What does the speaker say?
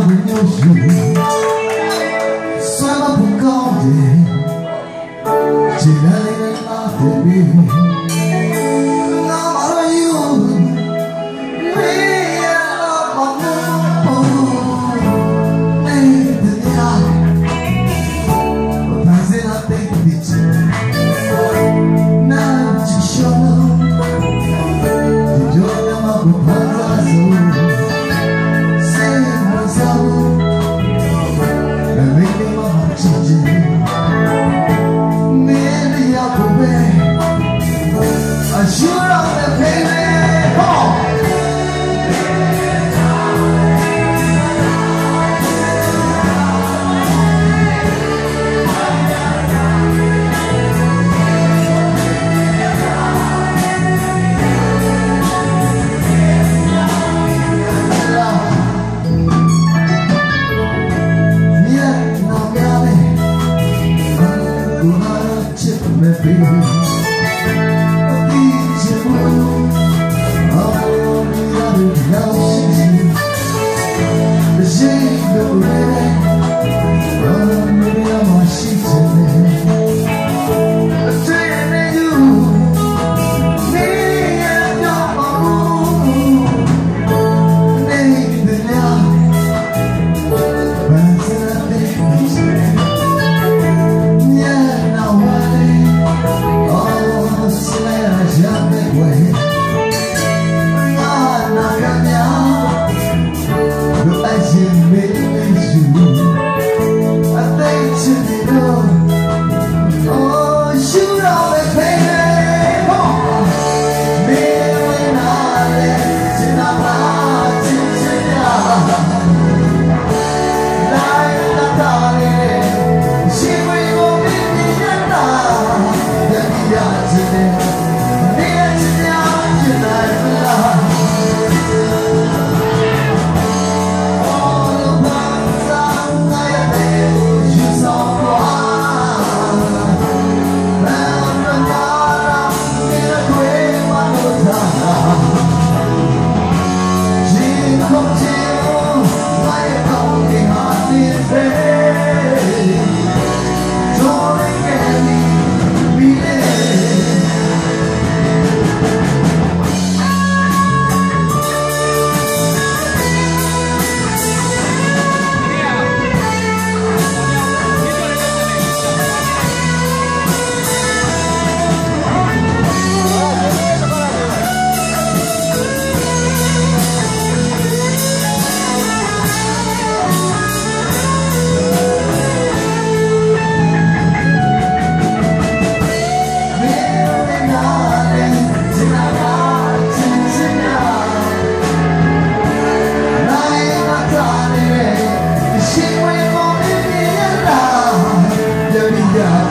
maravilhoso Samba por calde Tirarei a TV. Maybe I'll back. I sure I'll never. Well, I'm a tip of my.